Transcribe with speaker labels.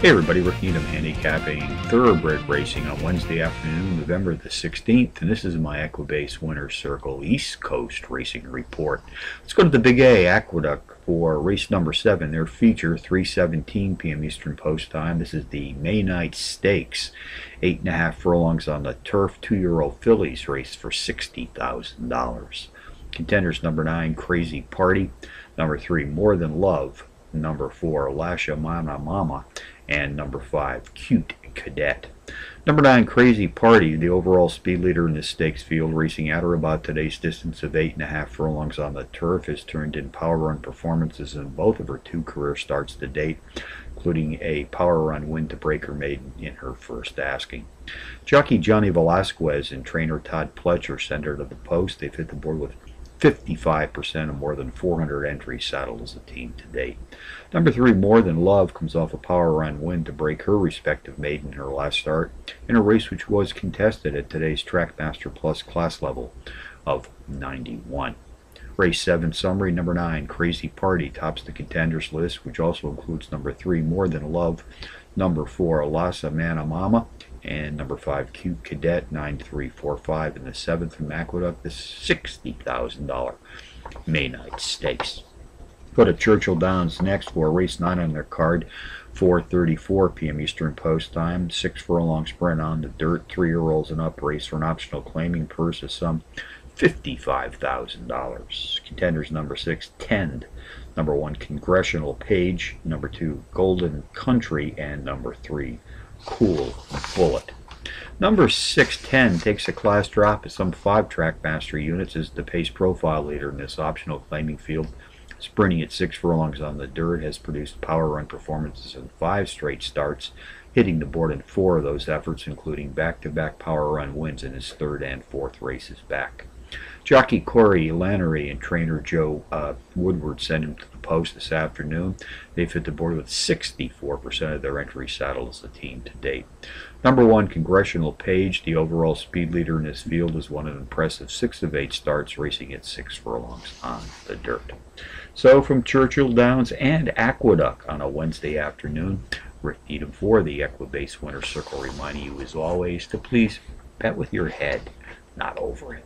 Speaker 1: Hey everybody, Rick Needham handicapping thoroughbred racing on Wednesday afternoon, November the 16th, and this is my Equibase Winner's Circle East Coast Racing Report. Let's go to the Big A Aqueduct for race number 7, their feature, 3.17 p.m. Eastern Post Time. This is the May Night Stakes, 8.5 furlongs on the turf, two-year-old fillies race for $60,000. Contenders number 9, Crazy Party, number 3, More Than Love, number 4, Lasha Mana Mama, and number 5, Cute Cadet. Number 9, Crazy Party, the overall speed leader in the stakes field, racing at or about today's distance of 8.5 furlongs on the turf, has turned in power run performances in both of her two career starts to date, including a power run win to Breaker Maiden in her first asking. Jockey Johnny Velazquez and trainer Todd Pletcher sent her to the post. They've hit the board with 55% of more than 400 entries saddled as a team to date. Number three, More Than Love, comes off a power run win to break her respective maiden in her last start in a race which was contested at today's TrackMaster Plus class level of 91. Race 7 summary number 9 Crazy Party tops the contenders list which also includes number 3 More Than Love, number 4 Alasa Mana Mama, and number 5 Cute Cadet 9345 in the 7th from Aqueduct the $60,000 May Night Stakes. Go to Churchill Downs next for race 9 on their card 4.34 p.m. Eastern Post Time. Six furlong sprint on the dirt. Three-year-olds and up race for an optional claiming purse of some $55,000. Contenders number 6, Tend. Number 1, Congressional Page. Number 2, Golden Country. And number 3, Cool Bullet. Number 610 takes a class drop at some five TrackMaster units as the pace profile leader in this optional claiming field. Sprinting at six furlongs on the dirt has produced power run performances in five straight starts, hitting the board in four of those efforts, including back-to-back -back power run wins in his third and fourth races back. Jockey Corey Lanerie and trainer Joe uh, Woodward sent him to the post this afternoon. They've hit the board with 64% of their entry saddled as a team to date. Number one, Congressional Page, the overall speed leader in this field, has won an impressive six of eight starts, racing at six furlongs on the dirt. So from Churchill Downs and Aqueduct on a Wednesday afternoon, Rick Needham for the Equibase Winner Circle, reminding you as always to please bet with your head, not over it.